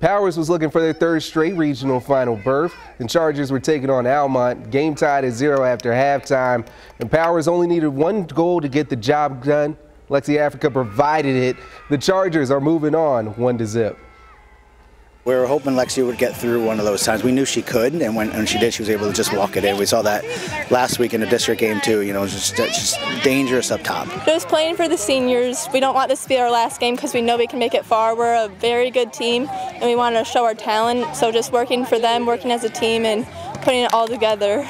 Powers was looking for their third straight regional final berth. The Chargers were taking on Almont. Game tied at zero after halftime. And Powers only needed one goal to get the job done. Lexi Africa provided it. The Chargers are moving on one to zip. We were hoping Lexi would get through one of those times. We knew she could, and when, when she did, she was able to just walk it in. We saw that last week in the district game too. You know, just, just dangerous up top. Just playing for the seniors. We don't want this to be our last game because we know we can make it far. We're a very good team, and we want to show our talent. So just working for them, working as a team, and putting it all together.